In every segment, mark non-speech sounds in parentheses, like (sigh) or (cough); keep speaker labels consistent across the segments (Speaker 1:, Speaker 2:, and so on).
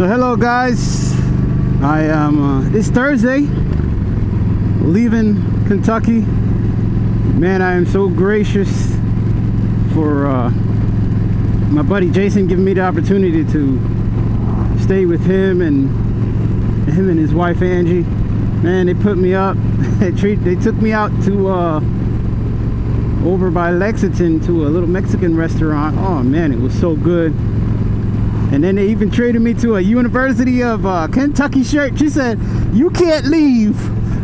Speaker 1: So hello guys, I am, uh, it's Thursday, leaving Kentucky. Man, I am so gracious for uh, my buddy Jason giving me the opportunity to stay with him and him and his wife Angie. Man, they put me up, (laughs) they treat, they took me out to uh, over by Lexington to a little Mexican restaurant. Oh man, it was so good. And then they even traded me to a University of uh, Kentucky shirt. She said, you can't leave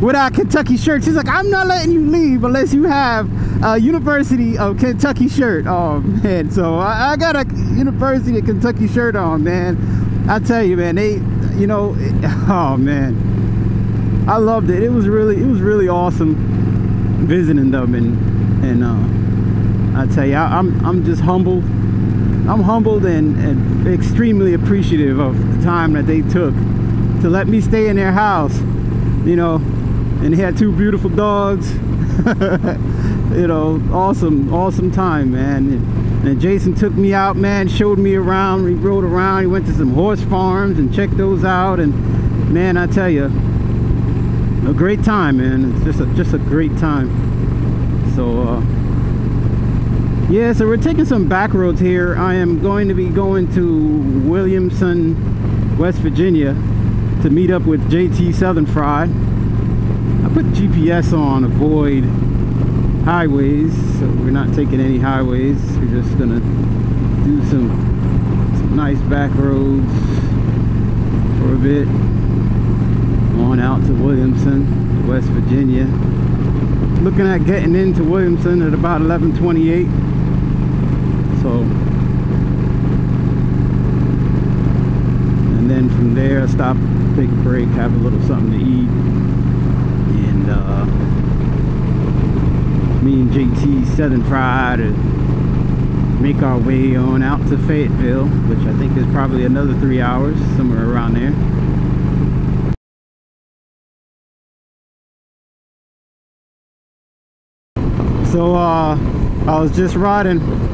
Speaker 1: without Kentucky shirt. She's like, I'm not letting you leave unless you have a University of Kentucky shirt. Oh (laughs) man, so I, I got a University of Kentucky shirt on, man. I tell you, man, they, you know, it, (laughs) oh man, I loved it. It was really, it was really awesome visiting them, and and uh, I tell you, I, I'm I'm just humbled I'm humbled and, and, extremely appreciative of the time that they took to let me stay in their house, you know, and they had two beautiful dogs, (laughs) you know, awesome, awesome time, man. And, Jason took me out, man, showed me around, we rode around, he went to some horse farms and checked those out, and man, I tell you, a great time, man. It's just a, just a great time. So, uh, yeah so we're taking some back roads here. I am going to be going to williamson west virginia to meet up with jt southern fried i put gps on avoid highways so we're not taking any highways. We're just gonna do some, some nice back roads for a bit. On out to williamson west virginia. Looking at getting into williamson at about 1128 so and then from there stop take a break have a little something to eat. And uh, me and JT Southern Fried make our way on out to Fayetteville which I think is probably another three hours somewhere around there. So uh, I was just riding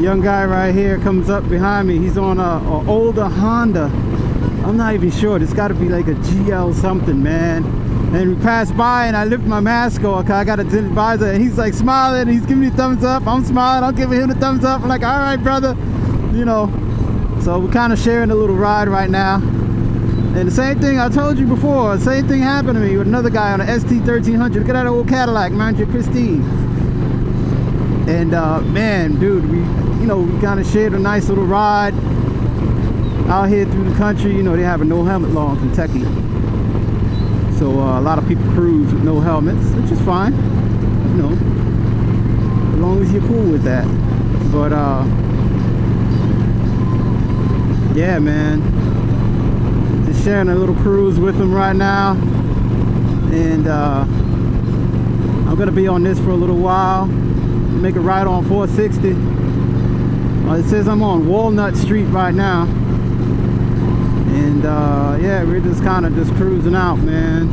Speaker 1: young guy right here comes up behind me. He's on a, a older honda. I'm not even sure. It's got to be like a gl something man. And we passed by and i lift my mask off i got a visor and he's like smiling. He's giving me a thumbs up. I'm smiling. I'm giving him the thumbs up. I'm like all right brother. You know. So we're kind of sharing a little ride right now. And the same thing I told you before, the same thing happened to me with another guy on an ST1300. Look at that old Cadillac, mind you, Christine. And uh, man, dude, we you know, we kind of shared a nice little ride out here through the country. You know, they have a no helmet law in Kentucky. So uh, a lot of people cruise with no helmets, which is fine, you know, as long as you're cool with that. But uh, yeah, man, just sharing a little cruise with them right now. And uh, I'm gonna be on this for a little while. Make a ride on 460 uh, it says I'm on Walnut Street right now. And uh, yeah, we're just kind of just cruising out, man.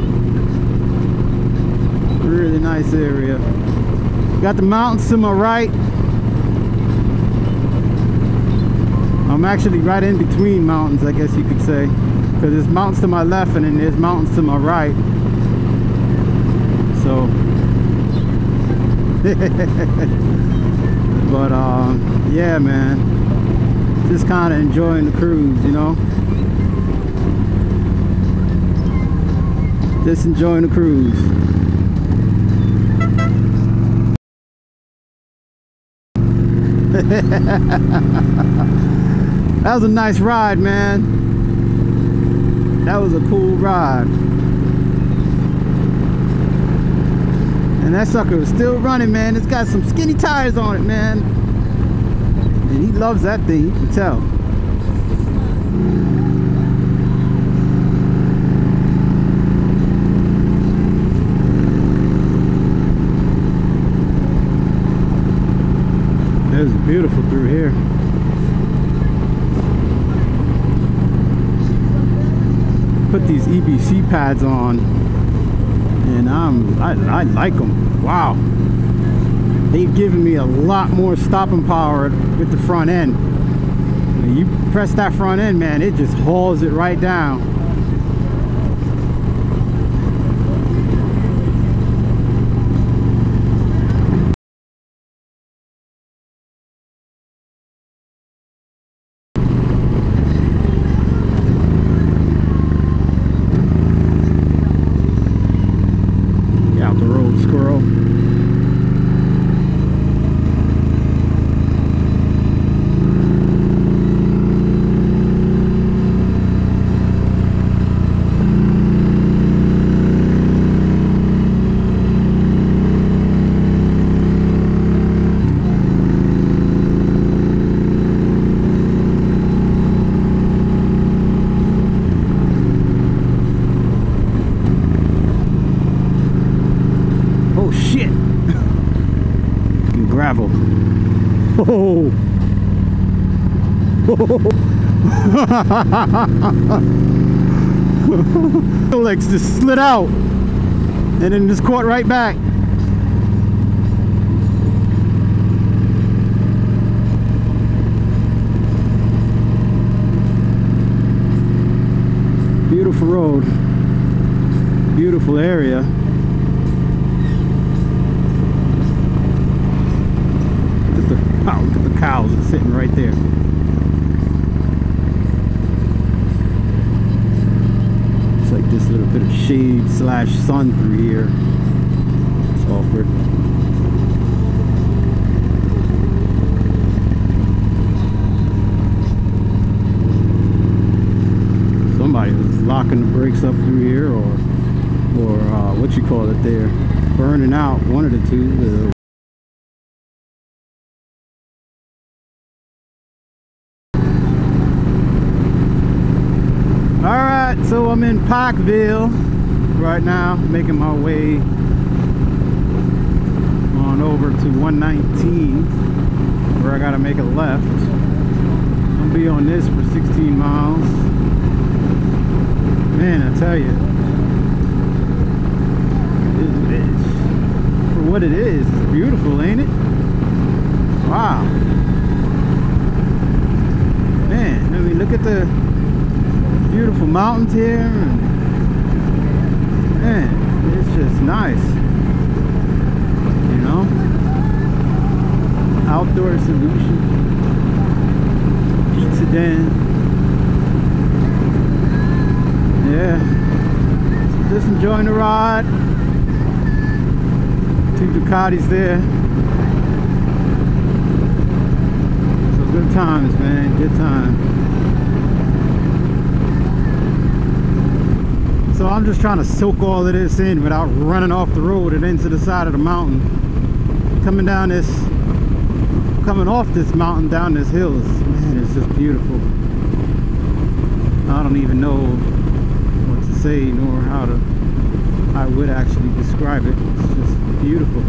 Speaker 1: Really nice area. Got the mountains to my right. I'm actually right in between mountains, I guess you could say. Because there's mountains to my left and then there's mountains to my right. So (laughs) but uh, yeah man. Just kind of enjoying the cruise you know? Just enjoying the cruise. (laughs) That was a nice ride man. That was a cool ride And that sucker is still running, man. It's got some skinny tires on it, man. And he loves that thing, you can tell. It's beautiful through here. Put these EBC pads on and I'm I, I like them wow. They've given me a lot more stopping power with the front end. You press that front end, man, it just hauls it right down. Get out the road, squirrel. Oh shit! Fucking gravel. Oh. (laughs) legs just slid out and then just caught right back. Beautiful road, beautiful area. Look at the, wow, look at the cows sitting right there. It's like this little bit of shade slash sun through here. It's awkward. Somebody was locking the brakes up through here or or uh, what you call it there. Burning out, one of the two. The Alright, so I'm in Pikeville right now, making my way on over to 119 where I gotta make a left. I'll be on this for 16 miles. Man, I tell you, it, for what it is, it's beautiful, ain't it? Wow. Man, I mean, look at the beautiful mountains here man it's just nice. You know? Outdoor solution. Pizza den. Yeah. Just enjoying the ride. Two Ducatis there. So good times man. Good times So I'm just trying to soak all of this in without running off the road and into the side of the mountain. Coming down this, coming off this mountain down this hill is, man, it's just beautiful. I don't even know what to say nor how to, I would actually describe it. It's just beautiful.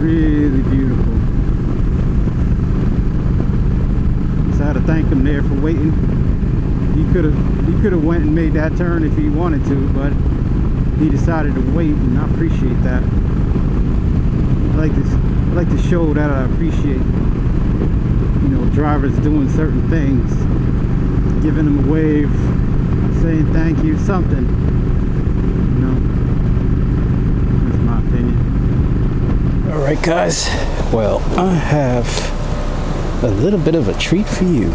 Speaker 1: Really beautiful. So I had to thank him there for waiting. He could have he could have went and made that turn if he wanted to, but he decided to wait, and I appreciate that. I like this. I like to show that I appreciate you know drivers doing certain things, giving them a wave, saying thank you, something. You know, that's my opinion.
Speaker 2: All right, guys. Well, I have a little bit of a treat for you.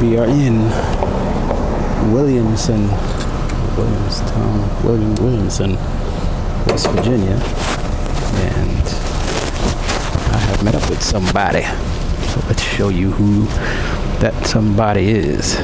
Speaker 2: We are in Williamson, Williamstown, William Williamson, West Virginia, and I have met up with somebody. So let's show you who that somebody is.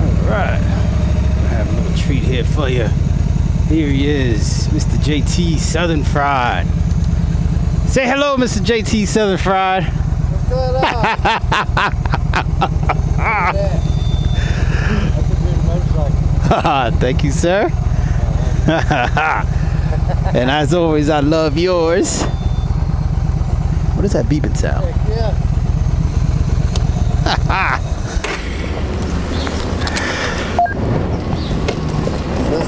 Speaker 2: All right, I have a little treat here for you.
Speaker 1: Here he is, Mr. JT Southern Fried. Say hello, Mr. JT Southern Fried.
Speaker 3: What's? That's a good motorcycle.
Speaker 1: Thank you, sir. (laughs) and as always, I love yours. What is that beeping sound? (laughs)
Speaker 3: Yeah.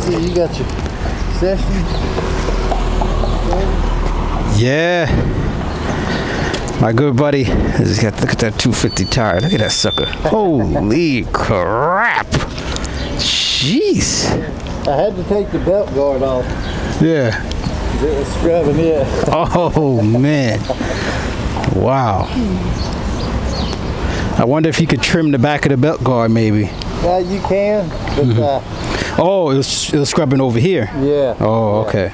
Speaker 3: See, you got your session.
Speaker 1: Yeah. My good buddy has got look at that 250 tire. Look at that sucker. Holy crap. Jeez.
Speaker 3: I had to take the belt guard off.
Speaker 1: Yeah.
Speaker 3: It was scrubbing it.
Speaker 1: Oh man. Wow. I wonder if you could trim the back of the belt guard maybe.
Speaker 3: Yeah, you can, but
Speaker 1: Mm-hmm.
Speaker 3: uh,
Speaker 1: Oh, it was, it was scrubbing over here.
Speaker 3: yeah.
Speaker 1: Oh, okay.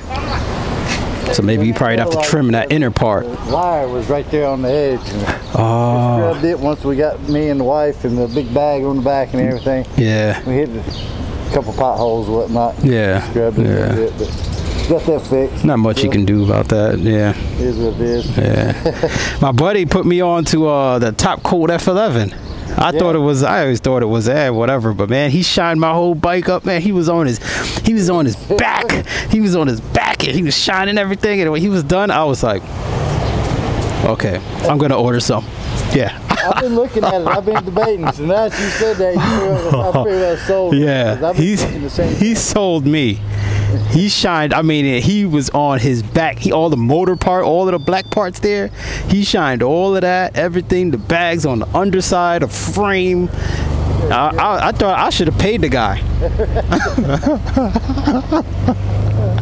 Speaker 1: So maybe you probably have to trim that inner part.
Speaker 3: The wire was right there on the edge.
Speaker 1: Oh,
Speaker 3: Scrubbed it once we got me and the wife and the big bag on the back and everything.
Speaker 1: yeah,
Speaker 3: We hit a couple potholes and whatnot.
Speaker 1: yeah,
Speaker 3: Scrubbed it a
Speaker 1: yeah.
Speaker 3: little bit, but got that fixed.
Speaker 1: Not much you can do about that. Yeah,
Speaker 3: Is what it is.
Speaker 1: yeah. (laughs) My buddy put me on to uh, the top coat F11. I
Speaker 3: Yeah.
Speaker 1: thought it was. I always thought it was eh, whatever. But man, he shined my whole bike up. Man, he was on his, he was on his back. He was on his back, and he was shining everything. And when he was done, I was like, okay, I'm gonna order some. Yeah,
Speaker 3: I've been looking at it. I've been debating. So now that you said that, you feel, I feel that sold. (laughs)
Speaker 1: yeah. He's he sold me. He shined. I mean, he was on his back. He all the motor part, all of the black parts there. He shined all of that, everything. The bags on the underside, the frame. I, I, I thought I should have paid the guy.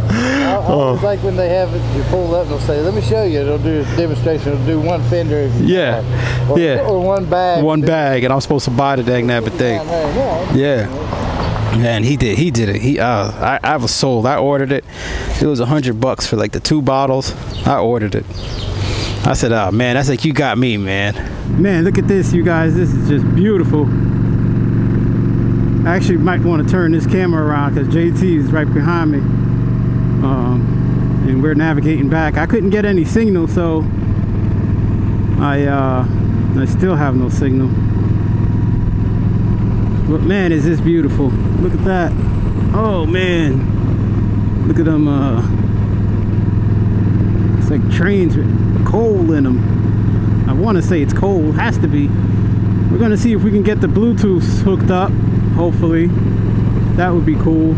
Speaker 3: I, I always like when they have it, you pull up and they'll say, let me show you. It'll do a demonstration. It'll do one fender. If you
Speaker 1: Yeah.
Speaker 3: Or,
Speaker 1: yeah.
Speaker 3: Or one bag.
Speaker 1: One bag, and I'm supposed to buy the dang nabbit thing.
Speaker 3: Down there, yeah.
Speaker 1: Yeah. Man, he did. He did it. He. Uh, I. I was sold. I ordered it. It was a hundred bucks for like the two bottles. I ordered it. I said, "Oh man, that's like you got me, man." Man, look at this, you guys. This is just beautiful. I actually might want to turn this camera around because JT is right behind me, um, and we're navigating back. I couldn't get any signal, so I. Uh, I still have no signal. But man, is this beautiful. Look at that. Oh man. Look at them uh it's like trains with coal in them. I want to say it's coal, has to be. We're going to see if we can get the Bluetooth hooked up, hopefully. That would be cool.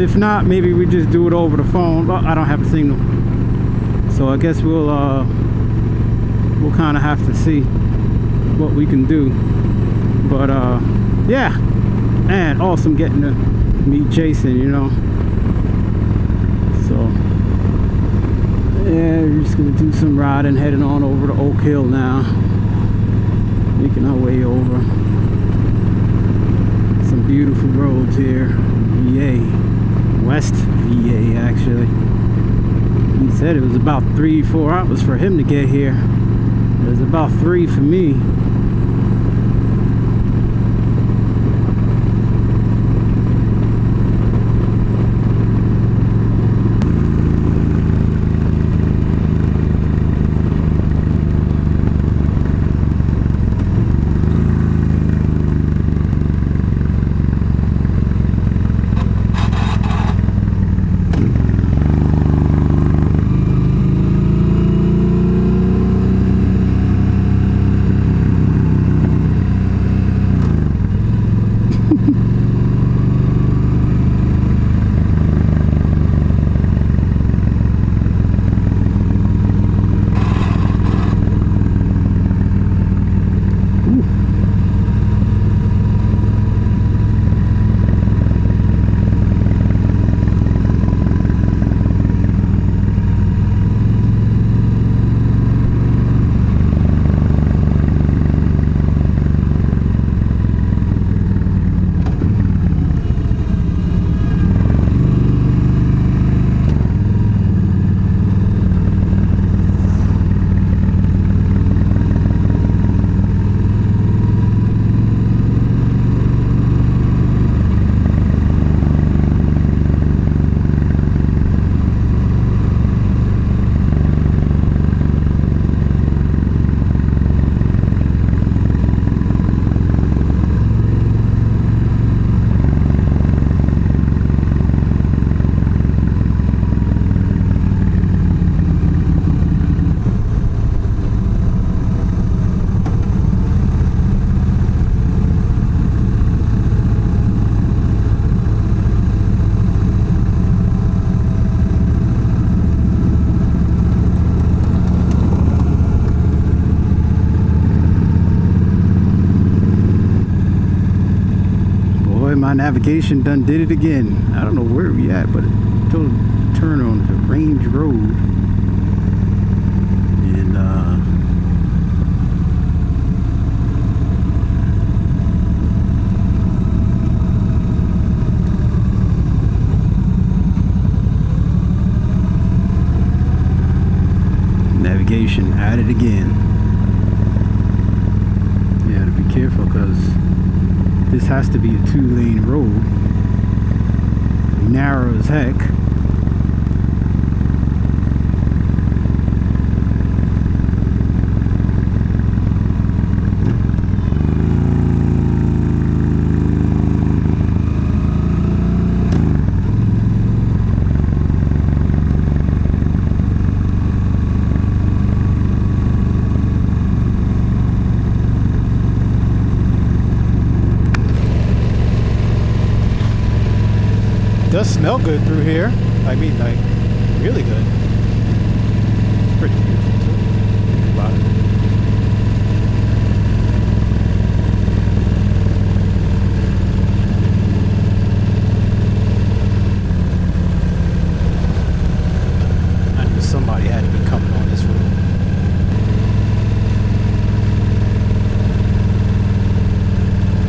Speaker 1: If not, maybe we just do it over the phone. Well, I don't have a signal. So I guess we'll uh we'll kind of have to see what we can do but uh yeah. And awesome getting to meet jason you know? So yeah we're just gonna do some riding heading on over to oak hill now. Making our way over. Some beautiful roads here. Va west va actually. He said it was about three four hours for him to get here. It was about three for me my navigation done did it again. I don't know where we at, but it told turn on the range road. And uh navigation at it again. Yeah, to be careful because this has to be a two lane road. Narrow smell good through here. I mean, like, really good. It's pretty beautiful, too. Think about it. I knew somebody had to be coming on this road.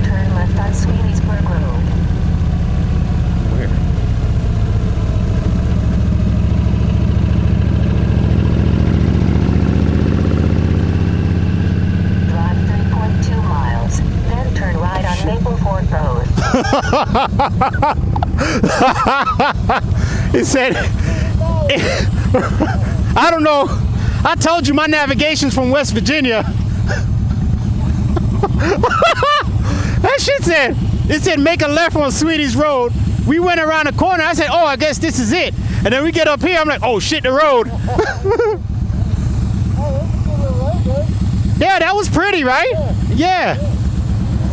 Speaker 4: Turn left on Sweeneysburg Road.
Speaker 1: Where?
Speaker 4: Drive 3.2 miles. Then turn right on Mapleford Road. (laughs)
Speaker 1: It said, I don't know. I told you my navigation's from West Virginia. (laughs) that shit said, it said make a left on Sweeties Road. We went around the corner. I said, oh, I guess this is it. And then we get up here. I'm like, oh shit, the road. (laughs) yeah, that was pretty, right? Yeah.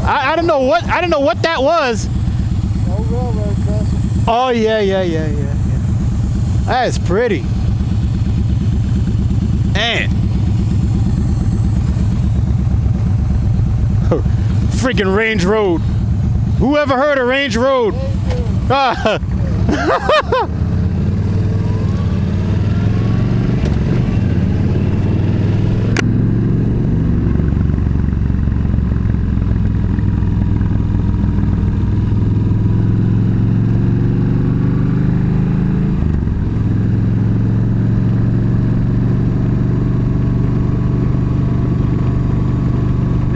Speaker 1: I, I don't know what I don't know what that was. Oh yeah, yeah, yeah, yeah, yeah. That's pretty. And freaking Range Road. Whoever heard of Range Road? Ah. (laughs) (laughs)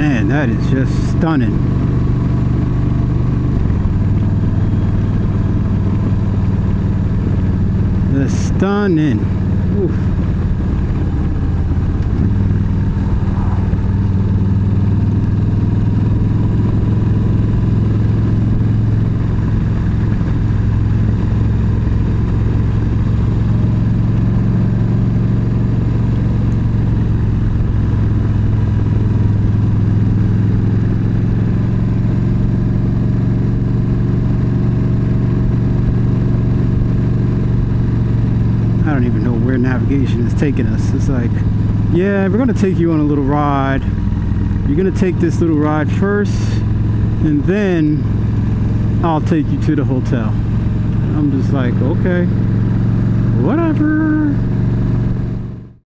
Speaker 1: Man, that is just stunning. The stunning. Oof. I don't even know navigation is taking us. It's like, yeah, we're gonna take you on a little ride. You're gonna take this little ride first, and then I'll take you to the hotel. I'm just like, okay, whatever.